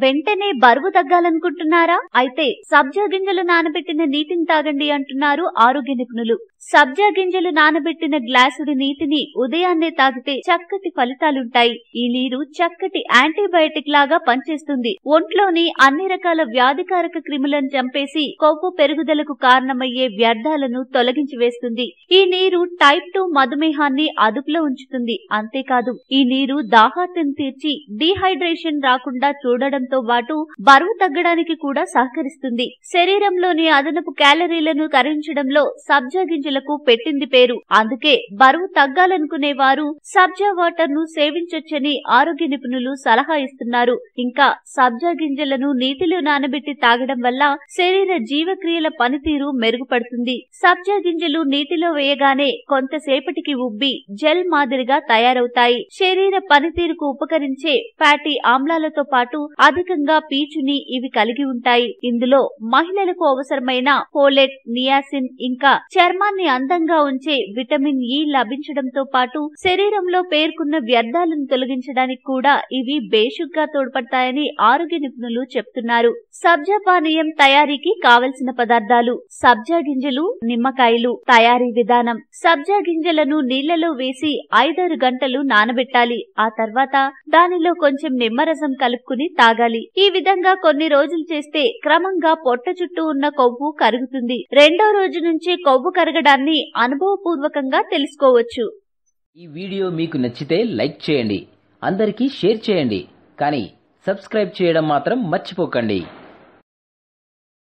వెంటనే బరువు తగ్గాలనుకుంటున్నారా? అయితే సబ్జా గింజలు నానబెట్టిన నీటిని తాగండి అంటున్నారు ఆరోగ్య నిపుణులు. సబ్జా గింజలు నానబెట్టిన గ్లాసుడు నీటిని ఉదయాన్నే తాగితే చక్కటి ఫలితాలుంటాయి. ఈ నీరు చక్కటి యాంటీబయాటిక్ లాగా పనిచేస్తుంది. ఒంట్లోని అన్ని రకాల వ్యాధికారక క్రిములను చంపేసి కొవ్వు పెరుగుదలకు కారణమయ్యే వ్యర్థాలను తొలగించి వేస్తుంది. ఈ నీరు టైప్ టూ మధుమేహాన్ని అదుపులో ఉంచుతుంది. అంతేకాదు ఈ నీరు దాహార్తిని తీర్చి డీహైడ్రేషన్ రాకుండా చూడడం చూడడంతో పాటు బరువు తగ్గడానికి కూడా సహకరిస్తుంది. శరీరంలోని అదనపు క్యాలరీలను కరించడంలో సబ్జా గింజలకు పెట్టింది పేరు. అందుకే బరువు తగ్గాలనుకునే వారు సబ్జా వాటర్ను సేవించొచ్చని ఆరోగ్య నిపుణులు సలహా ఇస్తున్నారు. ఇంకా సబ్జా గింజలను నీటిలో నానబెట్టి తాగడం వల్ల శరీర జీవక్రియల పనితీరు మెరుగుపడుతుంది. సబ్జా గింజలు నీటిలో వేయగానే కొంతసేపటికి ఉబ్బి జెల్ మాదిరిగా తయారవుతాయి. శరీర పనితీరుకు ఉపకరించే ఫ్యాటీ ఆమ్లాలతో పాటు అధికంగా పీచుని ఇవి కలిగి ఉంటాయి. ఇందులో మహిళలకు అవసరమైన ఫోలెట్ నియాసిన్ ఇంకా చర్మాన్ని అందంగా ఉంచే విటమిన్ ఇ లభించడంతో పాటు శరీరంలో పేర్కొన్న వ్యర్థాలను తొలగించడానికి కూడా ఇవి బేషుగ్గా తోడ్పడతాయని ఆరోగ్య నిపుణులు చెప్తున్నారు. సబ్జా పానీయం తయారీకి కావలసిన పదార్థాలు సబ్జా గింజలు నిమ్మకాయలు తయారీ విధానం. సబ్జా గింజలను నీళ్ళలో వేసి ఐదారు గంటలు నానబెట్టాలి. ఆ తర్వాత దానిలో కొంచెం నిమ్మరసం కలుపుకుని తాగాలి ఈ విధంగా కొన్ని రోజులు చేస్తే క్రమంగా పొట్ట చుట్టూ ఉన్న కొవ్వు కరుగుతుంది. రెండో రోజు నుంచి కొవ్వు కరగడాన్ని అనుభవపూర్వకంగా తెలుసుకోవచ్చు. ఈ వీడియో మీకు నచ్చితే లైక్ చేయండి. అందరికీ షేర్ చేయండి. కానీ సబ్స్క్రైబ్ చేయడం మాత్రం మర్చిపోకండి.